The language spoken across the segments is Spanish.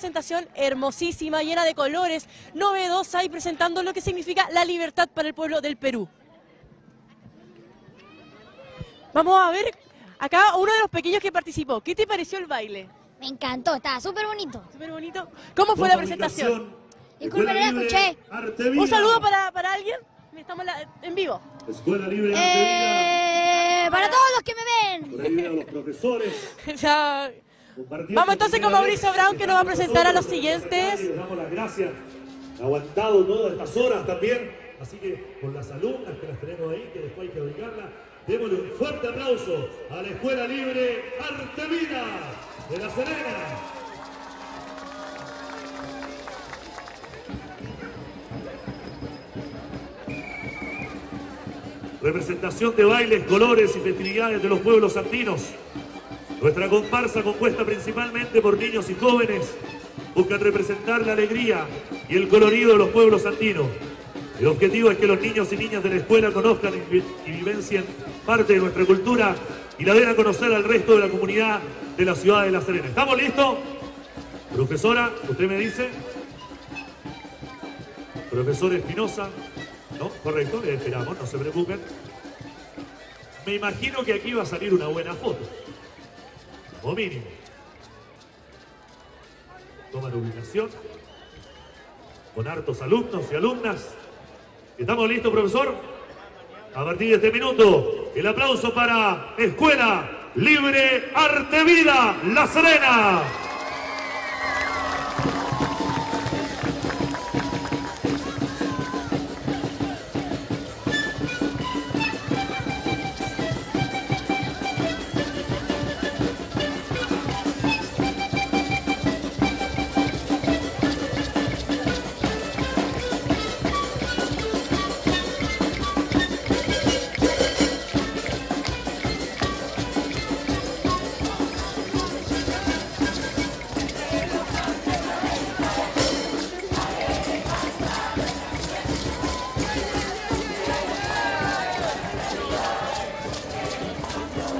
presentación hermosísima, llena de colores, novedosa y presentando lo que significa la libertad para el pueblo del Perú. Vamos a ver acá uno de los pequeños que participó. ¿Qué te pareció el baile? Me encantó, estaba súper bonito. Súper bonito. ¿Cómo fue la presentación? Disculpe, no la escuché. Un saludo para, para alguien. Estamos la- en vivo. Escuela Libre Arte Eh, para todos los que me ven. Por ahí vienen los profesores. Vamos entonces con Mauricio. Brown, que nos va a presentar a los siguientes. Les damos las gracias. Aguantado todas estas horas también. Así que con las alumnas que las tenemos ahí, que después hay que ubicarlas, démosle un fuerte aplauso a la Escuela Libre Arte Vida de La Serena. Representación de bailes, colores y festividades de los pueblos andinos. Nuestra comparsa, compuesta principalmente por niños y jóvenes, busca representar la alegría y el colorido de los pueblos andinos. El objetivo es que los niños y niñas de la escuela conozcan y vi- y vivencien parte de nuestra cultura y la den a conocer al resto de la comunidad de la ciudad de La Serena. ¿Estamos listos? Profesora, usted me dice. Profesor Espinosa. ¿No? Correcto, le esperamos, no se preocupen. Me imagino que aquí va a salir una buena foto. Como mínimo. Toma la ubicación. Con hartos alumnos y alumnas. ¿Estamos listos, profesor? A partir de este minuto, el aplauso para Escuela Libre Arte Vida La Serena.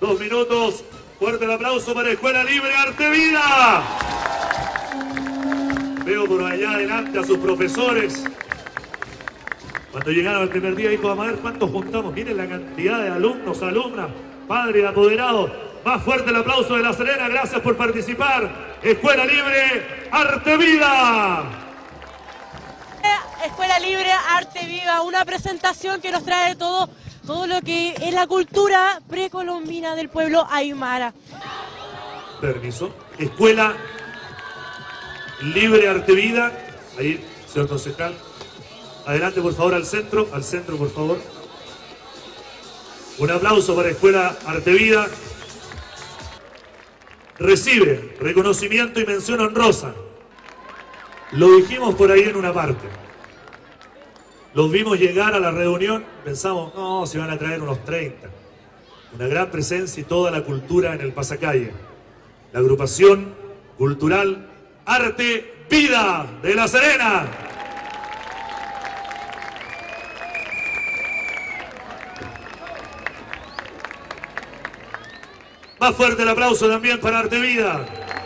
Dos minutos. Fuerte el aplauso para Escuela Libre Arte Vida. Veo por allá adelante a sus profesores. Cuando llegaron el primer día, dijo, vamos a ver cuántos juntamos. Miren la cantidad de alumnos, alumnas, padres, apoderados. Más fuerte el aplauso de La Serena. Gracias por participar. Escuela Libre Arte Vida. Escuela Libre Arte Viva, una presentación que nos trae todo, todo lo que es la cultura precolombina del pueblo aymara. Permiso. Escuela Libre Arte Vida. Ahí, señor concejal. Adelante, por favor, al centro. Al centro, por favor. Un aplauso para Escuela Arte Vida. Recibe reconocimiento y mención honrosa. Lo dijimos por ahí en una parte. Los vimos llegar a la reunión, pensamos, no, se van a traer unos 30. Una gran presencia y toda la cultura en el pasacalle. La agrupación cultural Arte Vida de La Serena. Más fuerte el aplauso también para Artemida. Vida.